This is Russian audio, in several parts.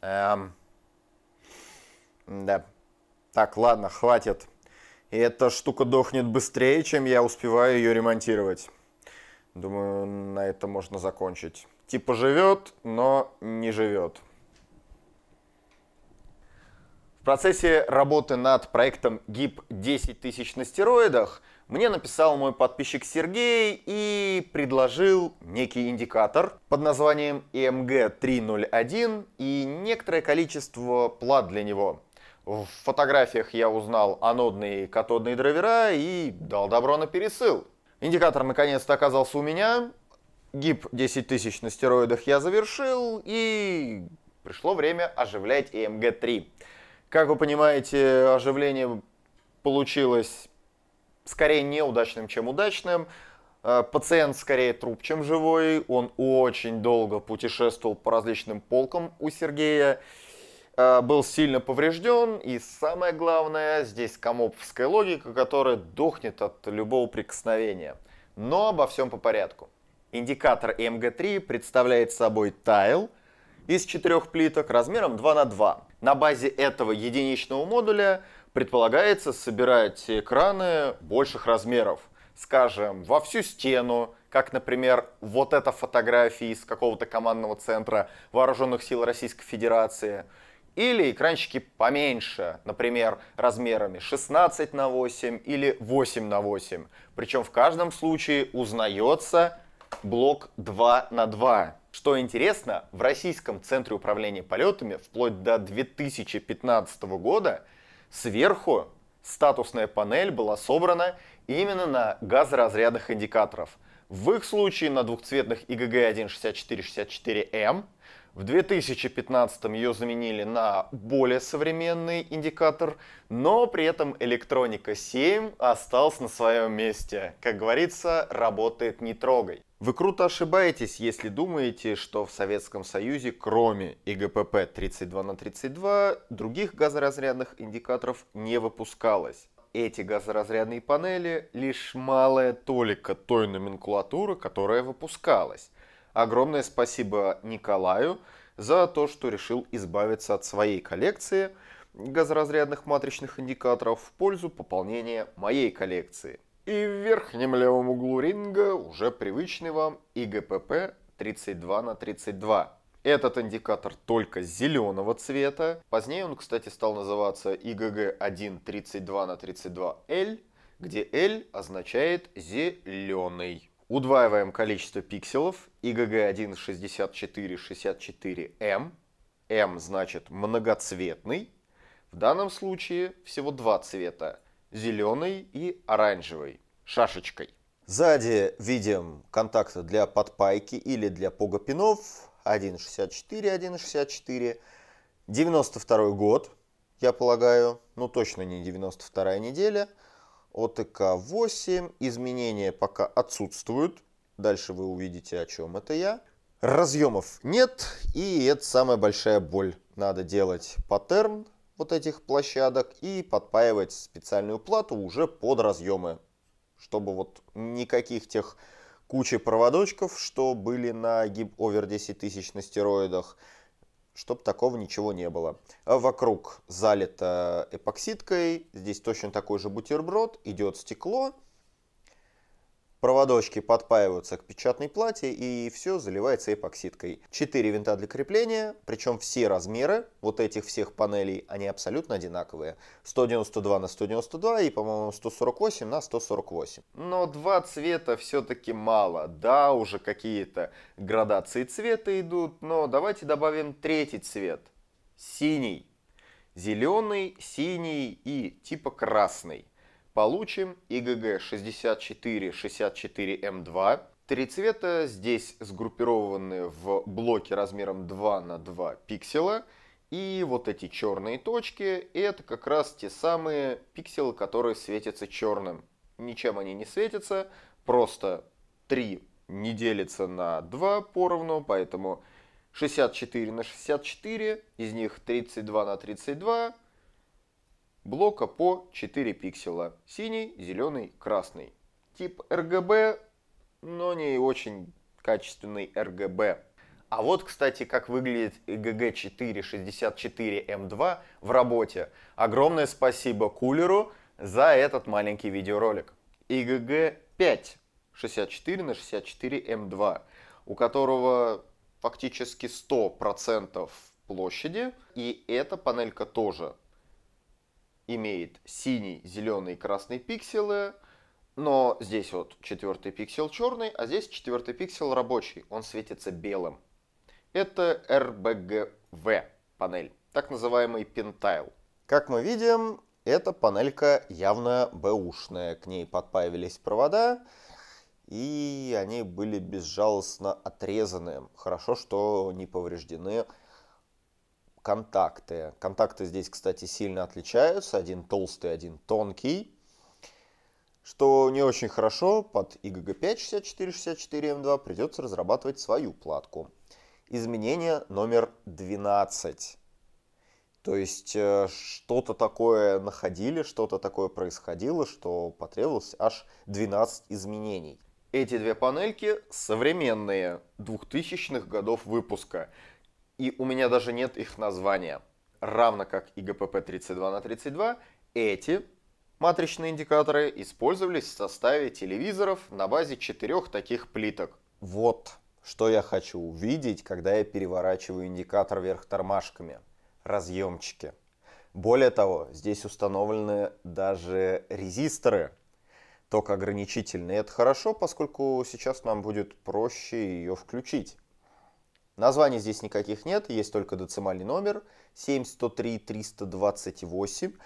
Эм... Да. Так, ладно, хватит. И эта штука дохнет быстрее, чем я успеваю ее ремонтировать. Думаю, на это можно закончить. Типа живет, но не живет. В процессе работы над проектом GIP 10 тысяч на стероидах мне написал мой подписчик Сергей и предложил некий индикатор под названием EMG301 и некоторое количество плат для него. В фотографиях я узнал анодные и катодные драйвера и дал добро на пересыл. Индикатор наконец-то оказался у меня. ГИП 10 тысяч на стероидах я завершил и пришло время оживлять EMG3. Как вы понимаете, оживление получилось скорее неудачным, чем удачным. Э, пациент скорее труп, чем живой. Он очень долго путешествовал по различным полкам у Сергея. Э, был сильно поврежден, и самое главное, здесь комоповская логика, которая дохнет от любого прикосновения. Но обо всем по порядку. Индикатор MG3 представляет собой тайл из четырех плиток размером 2 на 2. На базе этого единичного модуля предполагается собирать экраны больших размеров. Скажем, во всю стену, как, например, вот эта фотография из какого-то командного центра Вооруженных сил Российской Федерации – или экранчики поменьше, например, размерами 16 на 8 или 8 на 8. Причем в каждом случае узнается блок 2 на 2. Что интересно, в Российском центре управления полетами вплоть до 2015 года сверху статусная панель была собрана именно на газоразрядных индикаторов. В их случае на двухцветных ИГГ 16464М в 2015 ее заменили на более современный индикатор, но при этом электроника 7 остался на своем месте. Как говорится, работает не трогай. Вы круто ошибаетесь, если думаете, что в Советском Союзе, кроме ИГПП 32 на 32, других газоразрядных индикаторов не выпускалось. Эти газоразрядные панели лишь малая толика той номенклатуры, которая выпускалась. Огромное спасибо Николаю за то, что решил избавиться от своей коллекции газоразрядных матричных индикаторов в пользу пополнения моей коллекции. И в верхнем левом углу ринга уже привычный вам ИГПП 32 на 32. Этот индикатор только зеленого цвета. Позднее он, кстати, стал называться ИГГ1 32 на 32L, где L означает зеленый. Удваиваем количество пикселов. IgG1 6464M. M значит многоцветный. В данном случае всего два цвета. Зеленый и оранжевый. Шашечкой. Сзади видим контакты для подпайки или для погопинов. 1.64, 1.64. 92 год, я полагаю. Ну, точно не 92 неделя. ОТК-8. Изменения пока отсутствуют. Дальше вы увидите, о чем это я. Разъемов нет, и это самая большая боль. Надо делать паттерн вот этих площадок и подпаивать специальную плату уже под разъемы, чтобы вот никаких тех кучи проводочков, что были на гиб овер 10 тысяч на стероидах, чтобы такого ничего не было. А вокруг залито эпоксидкой, здесь точно такой же бутерброд, идет стекло, Проводочки подпаиваются к печатной плате и все заливается эпоксидкой. Четыре винта для крепления, причем все размеры вот этих всех панелей, они абсолютно одинаковые. 192 на 192 и, по-моему, 148 на 148. Но два цвета все-таки мало. Да, уже какие-то градации цвета идут, но давайте добавим третий цвет. Синий. Зеленый, синий и типа красный получим ИГГ 6464М2. Три цвета здесь сгруппированы в блоке размером 2 на 2 пикселя. И вот эти черные точки, это как раз те самые пикселы, которые светятся черным. Ничем они не светятся, просто 3 не делится на 2 поровну, поэтому 64 на 64, из них 32 на 32, блока по 4 пикселя. Синий, зеленый, красный. Тип RGB, но не очень качественный RGB. А вот, кстати, как выглядит EGG464M2 в работе. Огромное спасибо кулеру за этот маленький видеоролик. EGG5 64 на 64 M2, у которого фактически 100% площади. И эта панелька тоже имеет синий, зеленый красный пикселы. Но здесь вот четвертый пиксел черный, а здесь четвертый пиксел рабочий. Он светится белым. Это RBGV панель, так называемый пентайл. Как мы видим, эта панелька явно бэушная. К ней подпаивались провода, и они были безжалостно отрезаны. Хорошо, что не повреждены контакты. Контакты здесь, кстати, сильно отличаются. Один толстый, один тонкий. Что не очень хорошо, под IGG5 6464M2 придется разрабатывать свою платку. Изменение номер 12. То есть э, что-то такое находили, что-то такое происходило, что потребовалось аж 12 изменений. Эти две панельки современные, 2000-х годов выпуска. И у меня даже нет их названия. Равно как и ГПП 32 на 32, эти матричные индикаторы использовались в составе телевизоров на базе четырех таких плиток. Вот что я хочу увидеть, когда я переворачиваю индикатор вверх тормашками – разъемчики. Более того, здесь установлены даже резисторы, ток ограничительный. Это хорошо, поскольку сейчас нам будет проще ее включить. Названий здесь никаких нет, есть только децимальный номер 7103-328.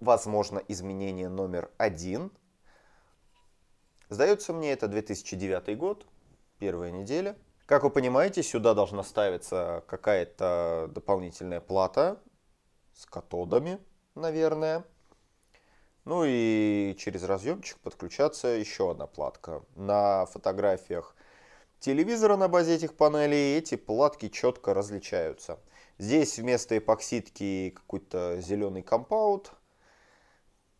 Возможно изменение номер 1. Сдается мне это 2009 год, первая неделя. Как вы понимаете, сюда должна ставиться какая-то дополнительная плата с катодами, наверное. Ну и через разъемчик подключаться еще одна платка. На фотографиях телевизора на базе этих панелей эти платки четко различаются. Здесь вместо эпоксидки какой-то зеленый компаунд,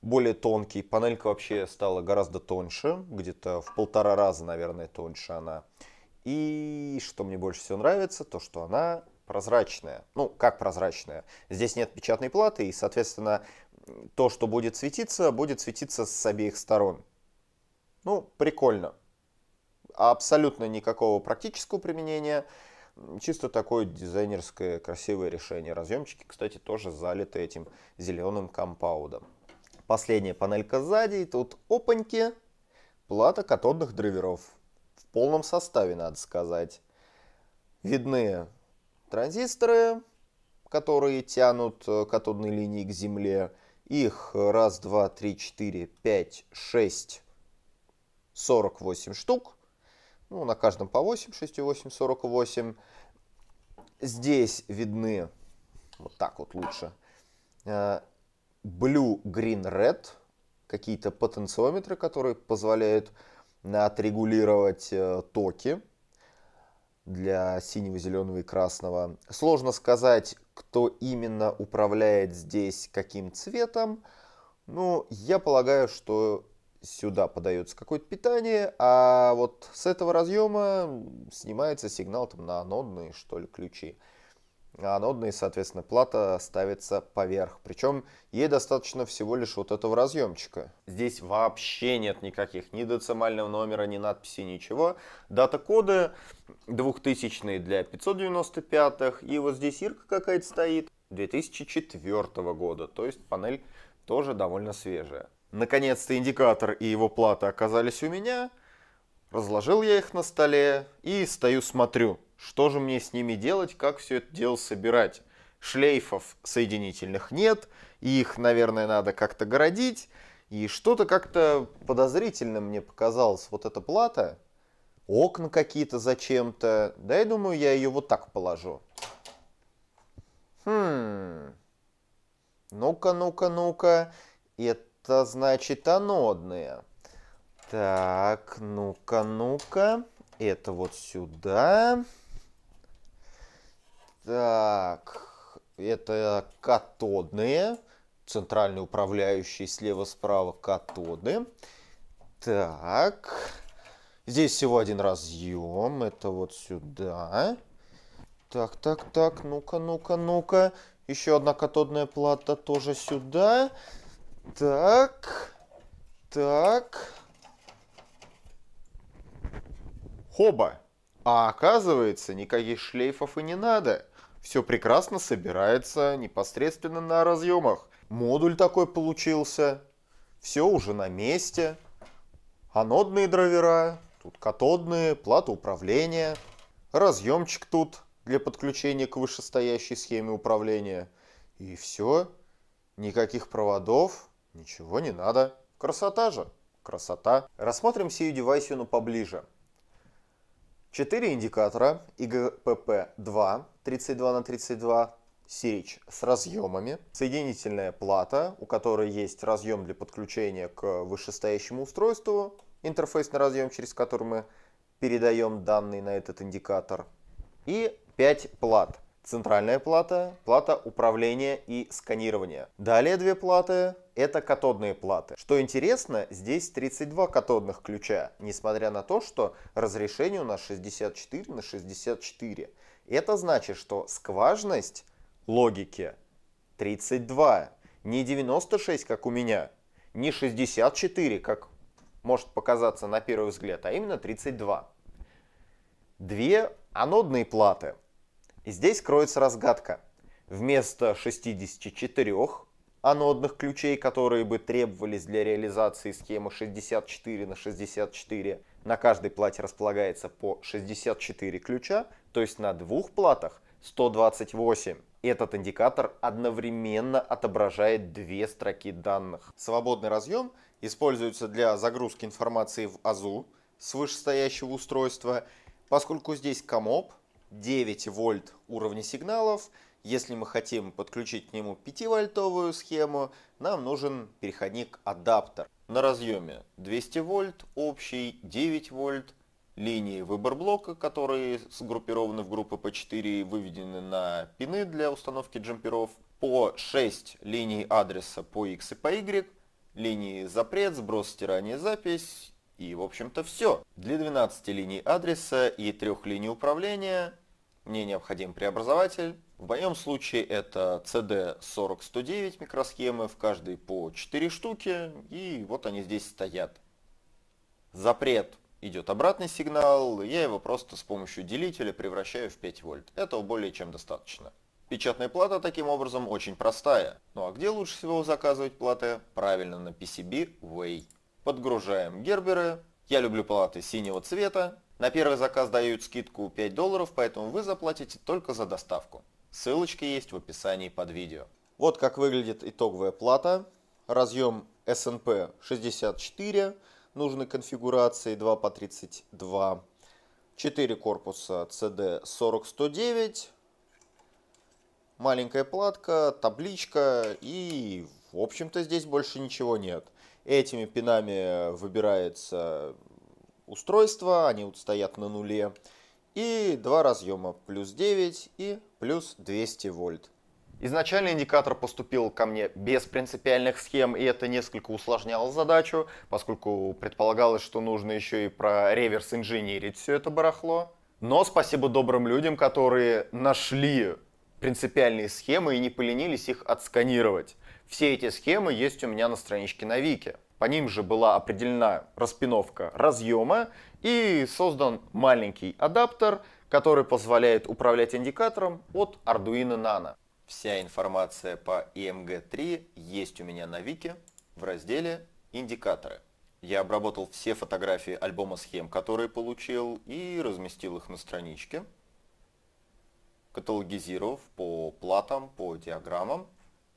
более тонкий. Панелька вообще стала гораздо тоньше, где-то в полтора раза, наверное, тоньше она. И что мне больше всего нравится, то что она прозрачная. Ну, как прозрачная? Здесь нет печатной платы, и, соответственно, то, что будет светиться, будет светиться с обеих сторон. Ну, прикольно. Абсолютно никакого практического применения. Чисто такое дизайнерское красивое решение. Разъемчики, кстати, тоже залиты этим зеленым компаудом. Последняя панелька сзади. Тут опаньки. Плата катодных драйверов полном составе, надо сказать. Видны транзисторы, которые тянут э, катодные линии к земле. Их раз, два, три, четыре, пять, шесть, сорок восемь штук. Ну, на каждом по 8, 6, 8, 48. Здесь видны, вот так вот лучше, э, Blue, Green, Red, какие-то потенциометры, которые позволяют отрегулировать э, токи для синего, зеленого и красного. Сложно сказать, кто именно управляет здесь каким цветом. Ну, я полагаю, что сюда подается какое-то питание, а вот с этого разъема снимается сигнал там, на анодные, что ли, ключи а анодная, соответственно, плата ставится поверх. Причем ей достаточно всего лишь вот этого разъемчика. Здесь вообще нет никаких ни децимального номера, ни надписи, ничего. Дата-коды 2000 для 595 и вот здесь ирка какая-то стоит 2004 года, то есть панель тоже довольно свежая. Наконец-то индикатор и его плата оказались у меня. Разложил я их на столе и стою смотрю. Что же мне с ними делать, как все это дело собирать? Шлейфов соединительных нет, их, наверное, надо как-то городить. И что-то как-то подозрительно мне показалось вот эта плата. Окна какие-то зачем-то. Да, я думаю, я ее вот так положу. Хм. Ну-ка, ну-ка, ну-ка. Это значит анодные. Так, ну-ка, ну-ка. Это вот сюда. Так, это катодные, центральный управляющий слева-справа катоды. Так, здесь всего один разъем, это вот сюда. Так, так, так, ну-ка, ну-ка, ну-ка. Еще одна катодная плата тоже сюда. Так, так. Хоба! А оказывается, никаких шлейфов и не надо. Все прекрасно собирается непосредственно на разъемах. Модуль такой получился. Все уже на месте. Анодные драйвера, тут катодные, плата управления. Разъемчик тут для подключения к вышестоящей схеме управления. И все. Никаких проводов, ничего не надо. Красота же. Красота. Рассмотрим сию девайсину поближе. 4 индикатора IGPP2 32 на 32 Сирич с разъемами, соединительная плата, у которой есть разъем для подключения к вышестоящему устройству, интерфейсный разъем, через который мы передаем данные на этот индикатор, и 5 плат. Центральная плата, плата управления и сканирования. Далее две платы – это катодные платы. Что интересно, здесь 32 катодных ключа, несмотря на то, что разрешение у нас 64 на 64. Это значит, что скважность логики 32, не 96, как у меня, не 64, как может показаться на первый взгляд, а именно 32. Две анодные платы – и здесь кроется разгадка. Вместо 64 анодных ключей, которые бы требовались для реализации схемы 64 на 64, на каждой плате располагается по 64 ключа, то есть на двух платах 128. Этот индикатор одновременно отображает две строки данных. Свободный разъем используется для загрузки информации в АЗУ с вышестоящего устройства, поскольку здесь комоп 9 вольт уровня сигналов. Если мы хотим подключить к нему 5-вольтовую схему, нам нужен переходник-адаптер. На разъеме 200 вольт, общий 9 вольт, линии выбор блока, которые сгруппированы в группы по 4 и выведены на пины для установки джамперов, по 6 линий адреса по X и по Y, линии запрет, сброс, стирание, запись и, в общем-то, все. Для 12 линий адреса и трех линий управления мне необходим преобразователь. В моем случае это CD40109 микросхемы, в каждой по 4 штуки, и вот они здесь стоят. Запрет идет обратный сигнал, я его просто с помощью делителя превращаю в 5 вольт. Этого более чем достаточно. Печатная плата таким образом очень простая. Ну а где лучше всего заказывать платы? Правильно, на PCB Way. Подгружаем герберы. Я люблю платы синего цвета. На первый заказ дают скидку 5 долларов, поэтому вы заплатите только за доставку. Ссылочки есть в описании под видео. Вот как выглядит итоговая плата. Разъем SNP 64 нужной конфигурации 2 по 32. 4 корпуса CD 40109. Маленькая платка, табличка и в общем-то здесь больше ничего нет. Этими пинами выбирается устройство, они вот стоят на нуле. И два разъема, плюс 9 и плюс 200 вольт. Изначально индикатор поступил ко мне без принципиальных схем, и это несколько усложняло задачу, поскольку предполагалось, что нужно еще и про реверс инженерить все это барахло. Но спасибо добрым людям, которые нашли принципиальные схемы и не поленились их отсканировать. Все эти схемы есть у меня на страничке на Вике. По ним же была определена распиновка разъема и создан маленький адаптер, который позволяет управлять индикатором от Arduino Nano. Вся информация по EMG3 есть у меня на Вике в разделе «Индикаторы». Я обработал все фотографии альбома схем, которые получил, и разместил их на страничке, каталогизировав по платам, по диаграммам.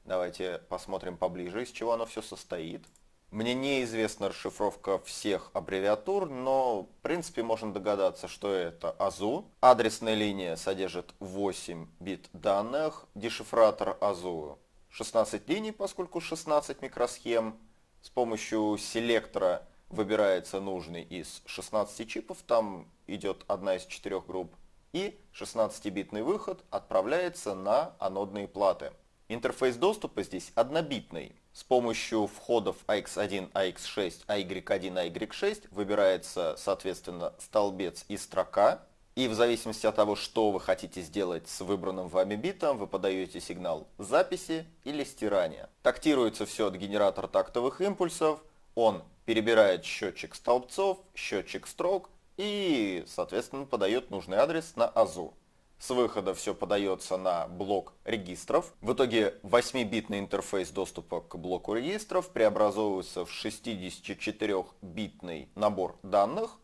Давайте посмотрим поближе, из чего оно все состоит. Мне неизвестна расшифровка всех аббревиатур, но в принципе можно догадаться, что это АЗУ. Адресная линия содержит 8 бит данных, дешифратор АЗУ 16 линий, поскольку 16 микросхем. С помощью селектора выбирается нужный из 16 чипов, там идет одна из четырех групп. И 16-битный выход отправляется на анодные платы. Интерфейс доступа здесь однобитный. С помощью входов AX1, AX6, AY1, AY6 выбирается, соответственно, столбец и строка. И в зависимости от того, что вы хотите сделать с выбранным вами битом, вы подаете сигнал записи или стирания. Тактируется все от генератора тактовых импульсов. Он перебирает счетчик столбцов, счетчик строк и, соответственно, подает нужный адрес на АЗУ. С выхода все подается на блок регистров. В итоге 8-битный интерфейс доступа к блоку регистров преобразовывается в 64-битный набор данных,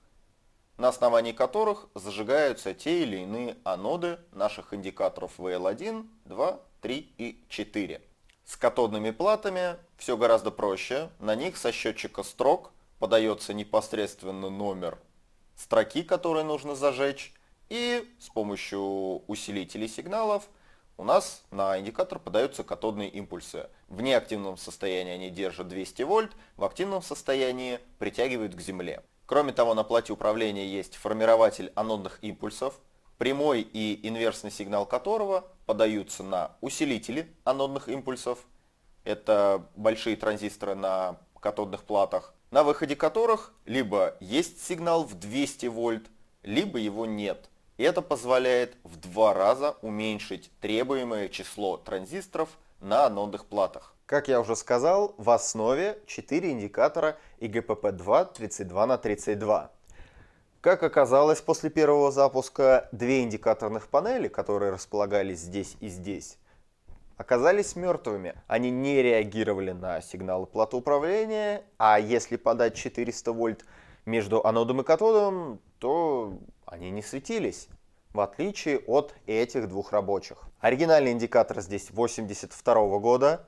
на основании которых зажигаются те или иные аноды наших индикаторов VL1, 2, 3 и 4. С катодными платами все гораздо проще. На них со счетчика строк подается непосредственно номер строки, которые нужно зажечь, и с помощью усилителей сигналов у нас на индикатор подаются катодные импульсы. В неактивном состоянии они держат 200 вольт, в активном состоянии притягивают к земле. Кроме того, на плате управления есть формирователь анодных импульсов, прямой и инверсный сигнал которого подаются на усилители анодных импульсов. Это большие транзисторы на катодных платах, на выходе которых либо есть сигнал в 200 вольт, либо его нет – это позволяет в два раза уменьшить требуемое число транзисторов на анодных платах. Как я уже сказал, в основе 4 индикатора IGPP2 32 на 32. Как оказалось, после первого запуска две индикаторных панели, которые располагались здесь и здесь, оказались мертвыми. Они не реагировали на сигналы платы управления, а если подать 400 вольт между анодом и катодом, то они не светились, в отличие от этих двух рабочих. Оригинальный индикатор здесь 82 года.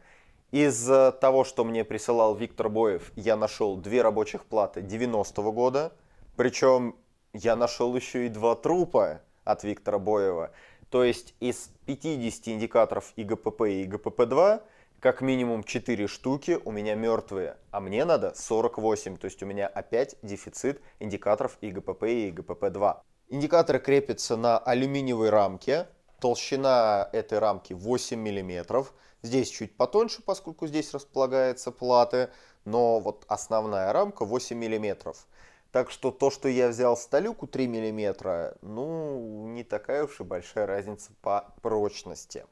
Из того, что мне присылал Виктор Боев, я нашел две рабочих платы 90 -го года. Причем я нашел еще и два трупа от Виктора Боева. То есть из 50 индикаторов ИГПП и ИГПП-2 как минимум 4 штуки у меня мертвые, а мне надо 48, то есть у меня опять дефицит индикаторов ИГПП и ИГПП-2. Индикаторы крепятся на алюминиевой рамке, толщина этой рамки 8 мм. Здесь чуть потоньше, поскольку здесь располагаются платы, но вот основная рамка 8 мм. Так что то, что я взял сталюку 3 мм, ну, не такая уж и большая разница по прочности.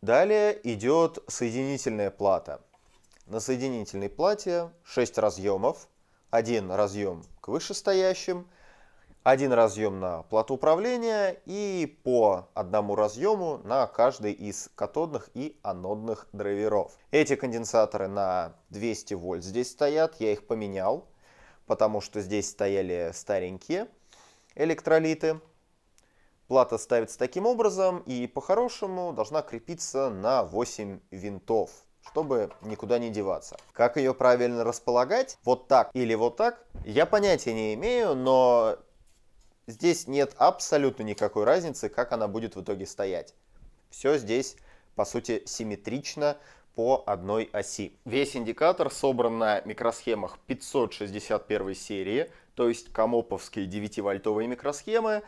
Далее идет соединительная плата. На соединительной плате 6 разъемов. Один разъем к вышестоящим, один разъем на плату управления и по одному разъему на каждый из катодных и анодных драйверов. Эти конденсаторы на 200 вольт здесь стоят, я их поменял, потому что здесь стояли старенькие электролиты. Плата ставится таким образом и по-хорошему должна крепиться на 8 винтов, чтобы никуда не деваться. Как ее правильно располагать, вот так или вот так, я понятия не имею, но здесь нет абсолютно никакой разницы, как она будет в итоге стоять. Все здесь, по сути, симметрично по одной оси. Весь индикатор собран на микросхемах 561 серии, то есть комоповские 9-вольтовые микросхемы,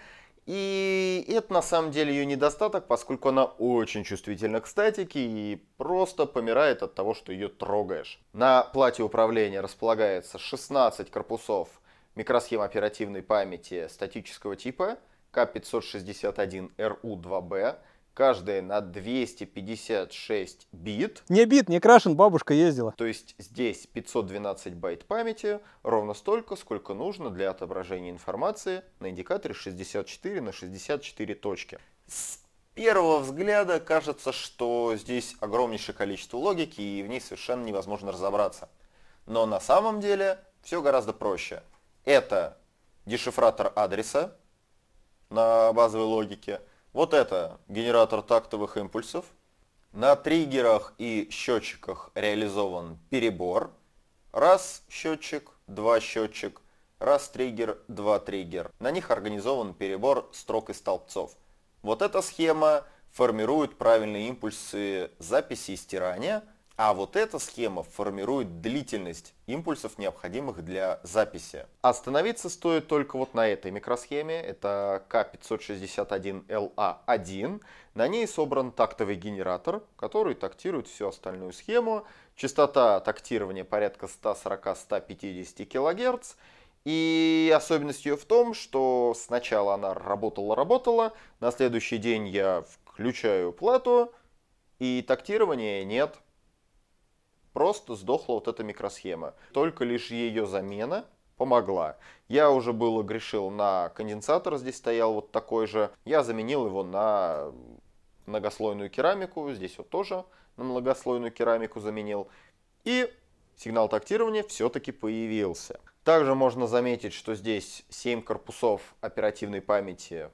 и это на самом деле ее недостаток, поскольку она очень чувствительна к статике и просто помирает от того, что ее трогаешь. На плате управления располагается 16 корпусов микросхем оперативной памяти статического типа К561РУ2Б, каждая на 256 бит. Не бит, не крашен, бабушка ездила. То есть здесь 512 байт памяти, ровно столько, сколько нужно для отображения информации на индикаторе 64 на 64 точки. С первого взгляда кажется, что здесь огромнейшее количество логики и в ней совершенно невозможно разобраться. Но на самом деле все гораздо проще. Это дешифратор адреса на базовой логике – вот это генератор тактовых импульсов. На триггерах и счетчиках реализован перебор. Раз счетчик, два счетчик, раз триггер, два триггер. На них организован перебор строк и столбцов. Вот эта схема формирует правильные импульсы записи и стирания – а вот эта схема формирует длительность импульсов, необходимых для записи. Остановиться стоит только вот на этой микросхеме. Это К561LA1. На ней собран тактовый генератор, который тактирует всю остальную схему. Частота тактирования порядка 140-150 кГц. И особенность ее в том, что сначала она работала-работала, на следующий день я включаю плату, и тактирования нет. Просто сдохла вот эта микросхема. Только лишь ее замена помогла. Я уже было грешил на конденсатор, здесь стоял вот такой же. Я заменил его на многослойную керамику, здесь вот тоже на многослойную керамику заменил. И сигнал тактирования все-таки появился. Также можно заметить, что здесь 7 корпусов оперативной памяти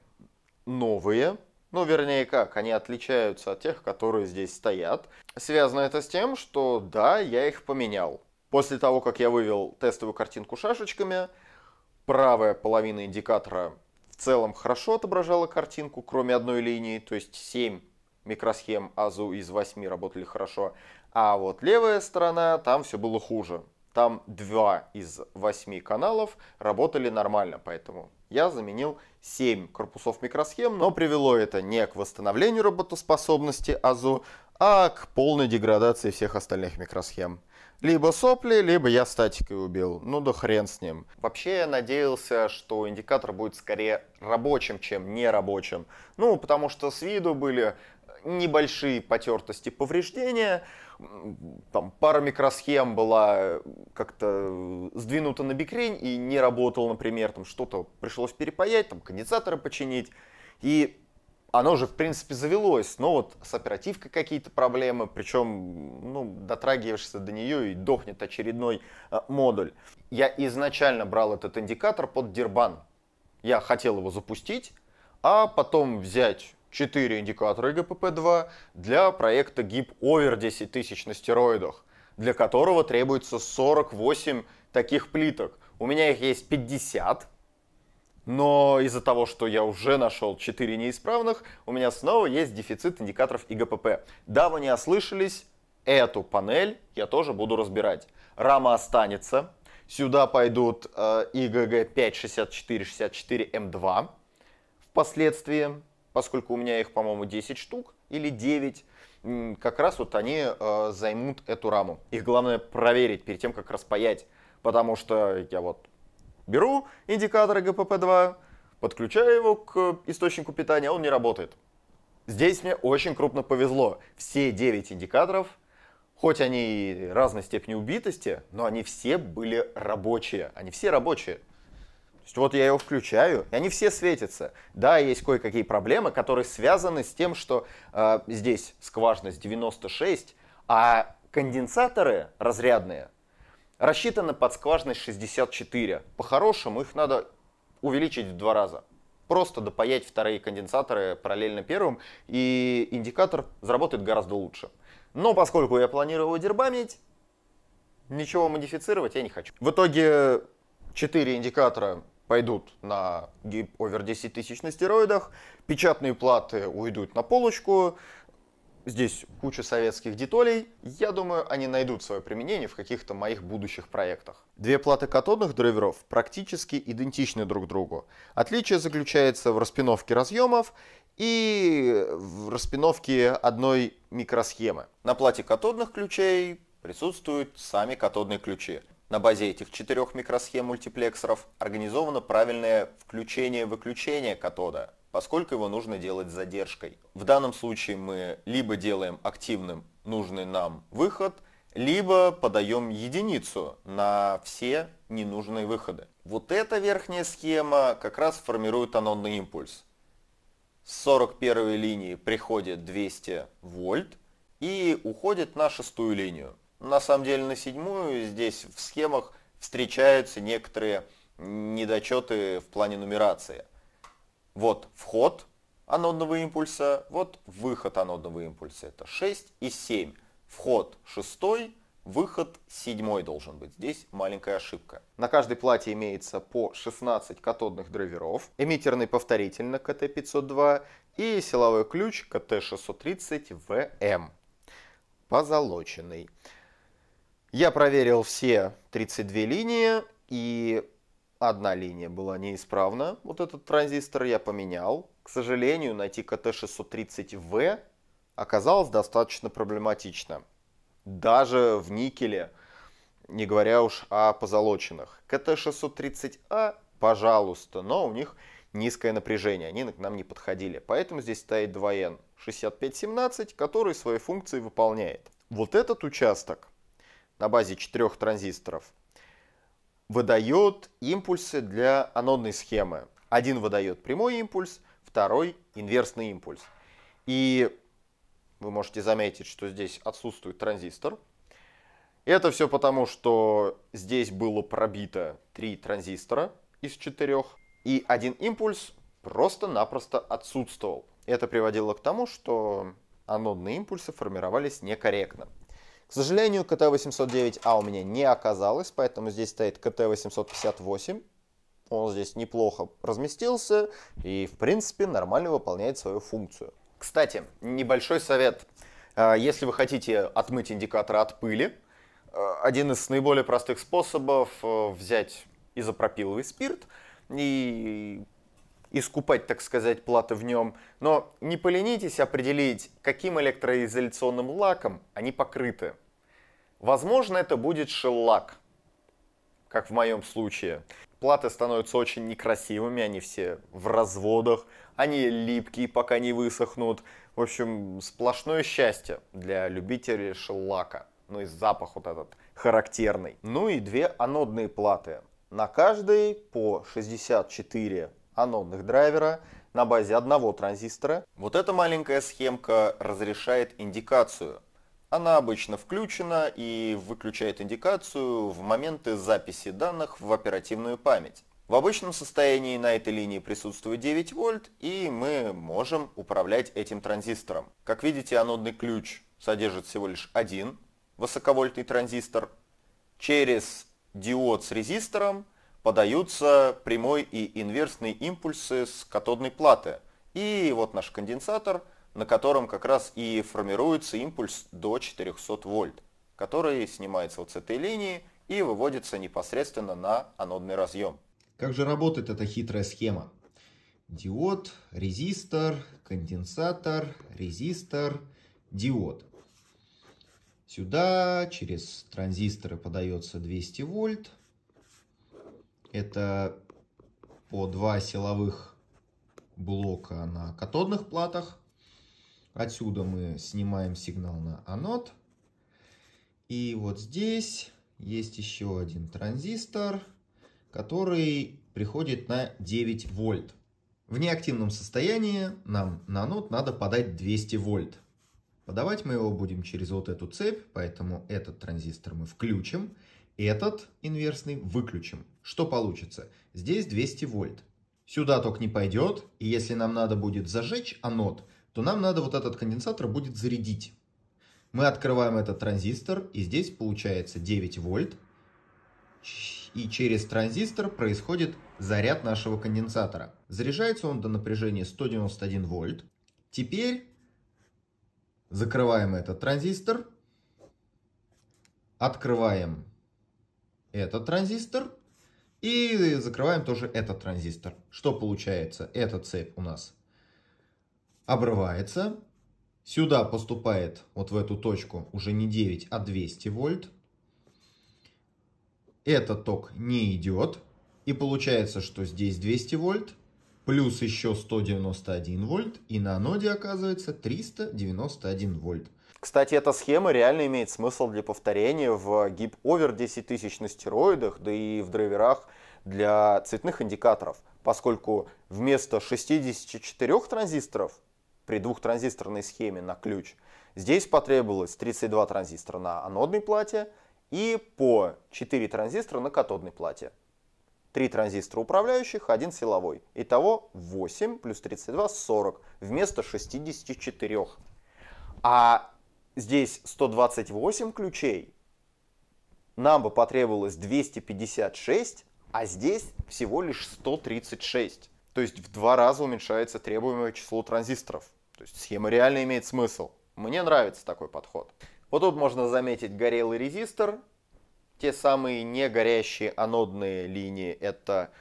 новые. Ну, вернее как, они отличаются от тех, которые здесь стоят. Связано это с тем, что да, я их поменял. После того, как я вывел тестовую картинку шашечками, правая половина индикатора в целом хорошо отображала картинку, кроме одной линии, то есть 7 микросхем АЗУ из 8 работали хорошо, а вот левая сторона, там все было хуже. Там 2 из 8 каналов работали нормально, поэтому я заменил 7 корпусов микросхем, но привело это не к восстановлению работоспособности АЗУ, а к полной деградации всех остальных микросхем. Либо сопли, либо я статикой убил. Ну да хрен с ним. Вообще я надеялся, что индикатор будет скорее рабочим, чем нерабочим. Ну, потому что с виду были небольшие потертости, повреждения. Там пара микросхем была как-то сдвинута на бикрень и не работала, например, там что-то пришлось перепаять, там конденсаторы починить. И оно же, в принципе, завелось, но вот с оперативкой какие-то проблемы, причем, ну, дотрагиваешься до нее и дохнет очередной э, модуль. Я изначально брал этот индикатор под дербан. Я хотел его запустить, а потом взять 4 индикатора ГПП-2 для проекта GIP Over 10 тысяч на стероидах, для которого требуется 48 таких плиток. У меня их есть 50, но из-за того, что я уже нашел 4 неисправных, у меня снова есть дефицит индикаторов ИГПП. Да, вы не ослышались, эту панель я тоже буду разбирать. Рама останется. Сюда пойдут э, ИГГ 56464М2 впоследствии поскольку у меня их, по-моему, 10 штук или 9, как раз вот они э, займут эту раму. Их главное проверить перед тем, как распаять, потому что я вот беру индикатор ГПП-2, подключаю его к источнику питания, он не работает. Здесь мне очень крупно повезло. Все 9 индикаторов, хоть они и разной степени убитости, но они все были рабочие. Они все рабочие есть вот я его включаю, и они все светятся. Да, есть кое-какие проблемы, которые связаны с тем, что э, здесь скважность 96, а конденсаторы разрядные рассчитаны под скважность 64. По-хорошему их надо увеличить в два раза. Просто допаять вторые конденсаторы параллельно первым, и индикатор заработает гораздо лучше. Но поскольку я планирую его дербамить, ничего модифицировать я не хочу. В итоге 4 индикатора пойдут на гип овер 10 тысяч на стероидах, печатные платы уйдут на полочку, здесь куча советских деталей. Я думаю, они найдут свое применение в каких-то моих будущих проектах. Две платы катодных драйверов практически идентичны друг другу. Отличие заключается в распиновке разъемов и в распиновке одной микросхемы. На плате катодных ключей присутствуют сами катодные ключи. На базе этих четырех микросхем мультиплексоров организовано правильное включение-выключение катода, поскольку его нужно делать с задержкой. В данном случае мы либо делаем активным нужный нам выход, либо подаем единицу на все ненужные выходы. Вот эта верхняя схема как раз формирует анодный импульс. С 41 линии приходит 200 вольт и уходит на шестую линию. На самом деле на седьмую здесь в схемах встречаются некоторые недочеты в плане нумерации. Вот вход анодного импульса, вот выход анодного импульса. Это 6 и 7. Вход шестой, выход седьмой должен быть. Здесь маленькая ошибка. На каждой плате имеется по 16 катодных драйверов, эмиттерный повторитель на КТ-502 и силовой ключ КТ-630ВМ позолоченный. Я проверил все 32 линии, и одна линия была неисправна. Вот этот транзистор я поменял. К сожалению, найти КТ-630В оказалось достаточно проблематично. Даже в никеле не говоря уж о позолоченных. КТ-630А, пожалуйста, но у них низкое напряжение, они к нам не подходили. Поэтому здесь стоит 2N 6517, который свои функции выполняет. Вот этот участок на базе четырех транзисторов выдает импульсы для анодной схемы. Один выдает прямой импульс, второй инверсный импульс. И вы можете заметить, что здесь отсутствует транзистор. Это все потому, что здесь было пробито три транзистора из четырех, и один импульс просто-напросто отсутствовал. Это приводило к тому, что анодные импульсы формировались некорректно. К сожалению, КТ-809А у меня не оказалось, поэтому здесь стоит КТ-858. Он здесь неплохо разместился и, в принципе, нормально выполняет свою функцию. Кстати, небольшой совет. А, если вы хотите отмыть индикатор от пыли, а, один из наиболее простых способов а, взять изопропиловый спирт и искупать, так сказать, платы в нем. Но не поленитесь определить, каким электроизоляционным лаком они покрыты. Возможно, это будет шеллак, как в моем случае. Платы становятся очень некрасивыми, они все в разводах, они липкие, пока не высохнут. В общем, сплошное счастье для любителей шеллака. Ну и запах вот этот характерный. Ну и две анодные платы. На каждой по 64 анодных драйвера на базе одного транзистора. Вот эта маленькая схемка разрешает индикацию. Она обычно включена и выключает индикацию в моменты записи данных в оперативную память. В обычном состоянии на этой линии присутствует 9 вольт, и мы можем управлять этим транзистором. Как видите, анодный ключ содержит всего лишь один высоковольтный транзистор. Через диод с резистором подаются прямой и инверсные импульсы с катодной платы. И вот наш конденсатор, на котором как раз и формируется импульс до 400 вольт, который снимается вот с этой линии и выводится непосредственно на анодный разъем. Как же работает эта хитрая схема? Диод, резистор, конденсатор, резистор, диод. Сюда через транзисторы подается 200 вольт, это по два силовых блока на катодных платах. Отсюда мы снимаем сигнал на анод. И вот здесь есть еще один транзистор, который приходит на 9 вольт. В неактивном состоянии нам на анод надо подать 200 вольт. Подавать мы его будем через вот эту цепь, поэтому этот транзистор мы включим. Этот инверсный выключим. Что получится? Здесь 200 вольт. Сюда ток не пойдет, и если нам надо будет зажечь анод, то нам надо вот этот конденсатор будет зарядить. Мы открываем этот транзистор, и здесь получается 9 вольт. И через транзистор происходит заряд нашего конденсатора. Заряжается он до напряжения 191 вольт. Теперь закрываем этот транзистор, открываем этот транзистор и закрываем тоже этот транзистор. Что получается? Эта цепь у нас обрывается. Сюда поступает вот в эту точку уже не 9, а 200 вольт. Этот ток не идет. И получается, что здесь 200 вольт, плюс еще 191 вольт, и на аноде оказывается 391 вольт. Кстати, эта схема реально имеет смысл для повторения в гип овер 10 тысяч на стероидах, да и в драйверах для цветных индикаторов, поскольку вместо 64 транзисторов при двухтранзисторной схеме на ключ, здесь потребовалось 32 транзистора на анодной плате и по 4 транзистора на катодной плате. 3 транзистора управляющих, один силовой. Итого 8 плюс 32 40 вместо 64. А здесь 128 ключей, нам бы потребовалось 256, а здесь всего лишь 136. То есть в два раза уменьшается требуемое число транзисторов. То есть схема реально имеет смысл. Мне нравится такой подход. Вот тут можно заметить горелый резистор. Те самые не горящие анодные линии это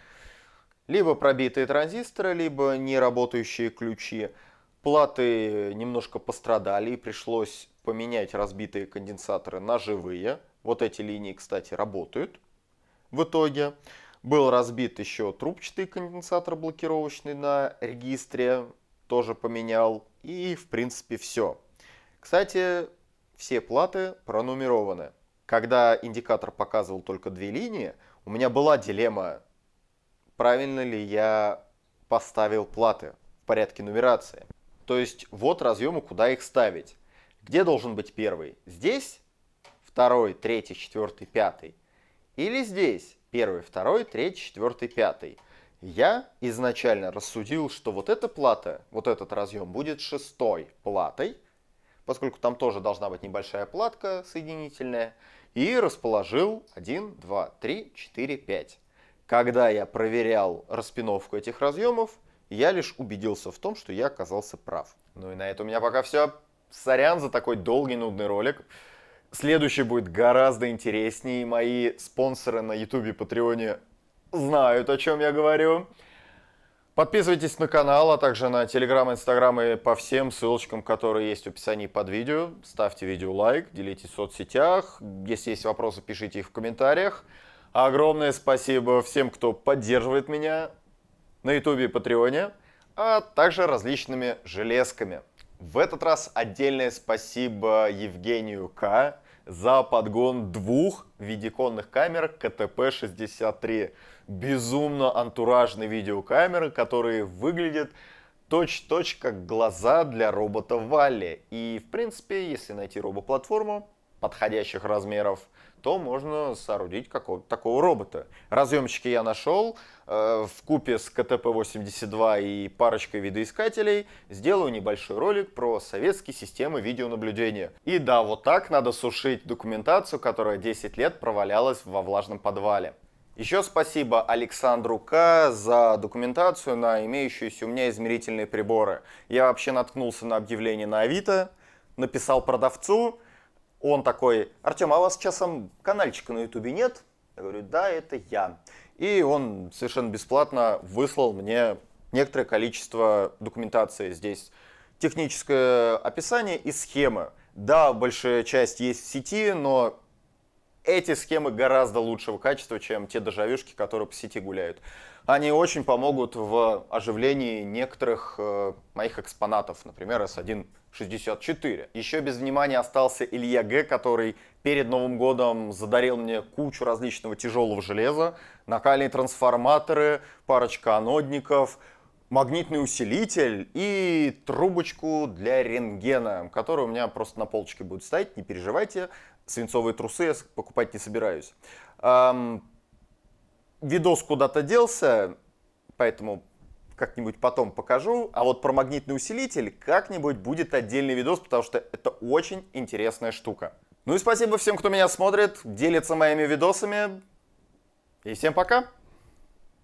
либо пробитые транзисторы, либо не работающие ключи. Платы немножко пострадали и пришлось поменять разбитые конденсаторы на живые. Вот эти линии, кстати, работают в итоге. Был разбит еще трубчатый конденсатор блокировочный на регистре, тоже поменял. И, в принципе, все. Кстати, все платы пронумерованы. Когда индикатор показывал только две линии, у меня была дилемма, правильно ли я поставил платы в порядке нумерации. То есть вот разъемы, куда их ставить. Где должен быть первый? Здесь? Второй, третий, четвертый, пятый. Или здесь? Первый, второй, третий, четвертый, пятый. Я изначально рассудил, что вот эта плата, вот этот разъем будет шестой платой, поскольку там тоже должна быть небольшая платка соединительная, и расположил 1, 2, 3, 4, 5. Когда я проверял распиновку этих разъемов, я лишь убедился в том, что я оказался прав. Ну и на это у меня пока все. Сорян за такой долгий нудный ролик. Следующий будет гораздо интереснее. Мои спонсоры на YouTube и Патреоне знают, о чем я говорю. Подписывайтесь на канал, а также на Телеграм, Инстаграм и по всем ссылочкам, которые есть в описании под видео. Ставьте видео лайк, делитесь в соцсетях. Если есть вопросы, пишите их в комментариях. Огромное спасибо всем, кто поддерживает меня на YouTube и Патреоне, а также различными железками. В этот раз отдельное спасибо Евгению К за подгон двух видиконных камер КТП-63. Безумно антуражные видеокамеры, которые выглядят точь-точь как глаза для робота Валли. И, в принципе, если найти робоплатформу подходящих размеров, то можно соорудить какого-то такого робота. Разъемчики я нашел. Э, в купе с КТП-82 и парочкой видоискателей сделаю небольшой ролик про советские системы видеонаблюдения. И да, вот так надо сушить документацию, которая 10 лет провалялась во влажном подвале. Еще спасибо Александру К. за документацию на имеющиеся у меня измерительные приборы. Я вообще наткнулся на объявление на Авито, написал продавцу, он такой, Артем, а у вас часом канальчика на ютубе нет? Я говорю, да, это я. И он совершенно бесплатно выслал мне некоторое количество документации. Здесь техническое описание и схемы. Да, большая часть есть в сети, но эти схемы гораздо лучшего качества, чем те дожавюшки, которые по сети гуляют. Они очень помогут в оживлении некоторых э, моих экспонатов, например, S1 64. Еще без внимания остался Илья Г., который перед Новым годом задарил мне кучу различного тяжелого железа, накальные трансформаторы, парочка анодников, магнитный усилитель и трубочку для рентгена, которая у меня просто на полочке будет стоять, не переживайте, свинцовые трусы я покупать не собираюсь. Эм, видос куда-то делся, поэтому как-нибудь потом покажу. А вот про магнитный усилитель как-нибудь будет отдельный видос, потому что это очень интересная штука. Ну и спасибо всем, кто меня смотрит, делится моими видосами. И всем пока!